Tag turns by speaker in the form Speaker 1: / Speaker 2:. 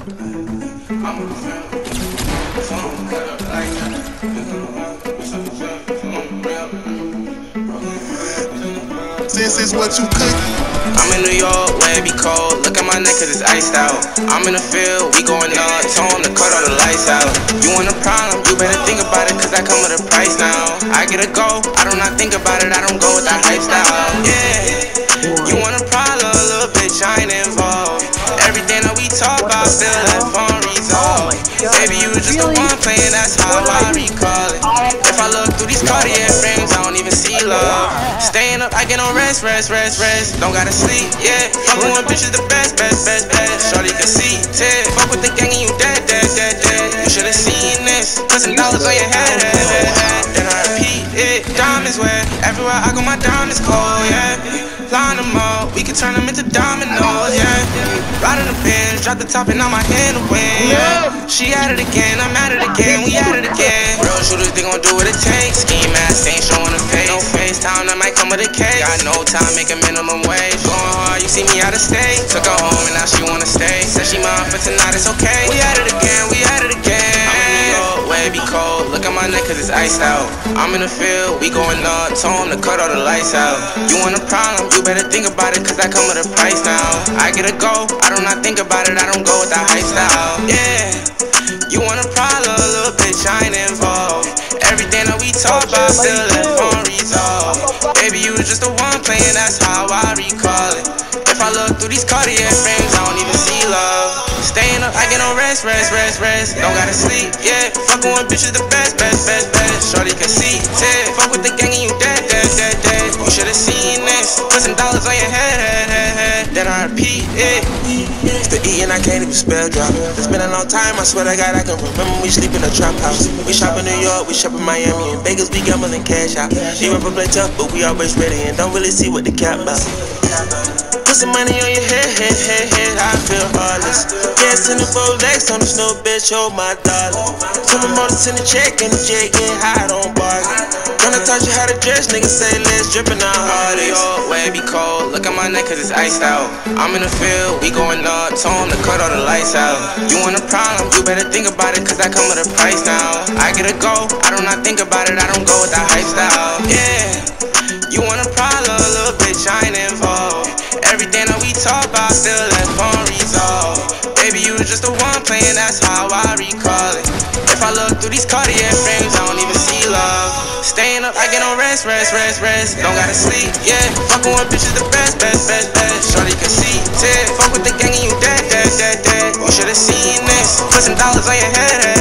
Speaker 1: This is what you cook.
Speaker 2: I'm in New York where it be cold. Look at my neck cause it's iced out. I'm in the field, we going nuts. On the cut all the lights out. You want a problem, you better think about it cause I come with a price now. I get a go, I do not think about it, I don't go with that hype Baby, you was just the one playing, that's how I recall it. If I look through these Cartier frames, I don't even see love. Staying up, I get no rest, rest, rest, rest. Don't gotta sleep, yeah. With bitches the best, best, best, best. Shorty can see, Ted. Fuck with the gang and you dead, dead, dead, dead. You should've seen this. Put some dollars on your head, head, head, head. Then I repeat it. Diamonds wet. Everywhere I go, my diamonds cold, yeah. Line them up, we can turn them into dominoes, yeah. Ride Riding the Benz, drop the top and my hand to win, yeah. She at it again, I'm at it again, we at it again. Real shooters, they gon' do what it takes. Ski mask, ain't showing a face. No FaceTime, that might come with a case. Got no time, make a minimum wage. Going hard, you see me out of state. Took her home and now she wanna stay. Said she mine for tonight, it's okay. We at it again, we at it my neck cause it's iced out. I'm in the field, we going up. Told him to cut all the lights out. You want a problem, you better think about it cause I come with a price now. I get a go, I do not think about it, I don't go with that hype style. Yeah, you want a problem, little bitch, I ain't involved. Everything that we talk about still that phone resolved. Baby, you was just the one playing, that's how I recall it. If I look through these Cartier frames, I don't even see love. Get no rest, rest, rest, rest. Don't gotta sleep, yeah. Fucking with bitches the best, best, best, best. Shorty can see, Ted. Fuck with the gang and you dead, dead, dead, dead. You should've seen this. Put some dollars on your head, head, head, head. Then I repeat it.
Speaker 3: It's the and I can't even spell drop. It's been a long time, I swear to God, I can remember we sleep in a trap house. We shop in New York, we shop in Miami, in Vegas, we gambling cash out. She rapper play tough, but we always ready and don't really see what the cap about. Put some money on your head, head, head, head, I feel heartless. In the Rolex on the snow, bitch, hold my dollar. Tell me more to the check and the check get high, don't bargain. Gonna teach you how to dress, niggas say let's drippin' out hard.
Speaker 2: New York, where it be cold. Look at my neck cause it's iced out. I'm in the field, we going up. Told to cut all the lights out. You want a problem, you better think about it cause I come with a price now. I get a go, I do not think about it, I don't go with that hype style. Yeah, you want a problem, little bitch, I ain't involved. Everything that we talk about still that phone resolved. Baby, you was just the one playing, that's how I recall it. If I look through these Cartier frames, I don't even see love. Staying up, I get no rest, rest, rest, rest. Don't gotta sleep, yeah. Fucking with bitches the best, best, best, best. Shorty can see, Ted. Fuck with the gang and you dead, dead, dead, dead. You should've seen this. Put some dollars on your head.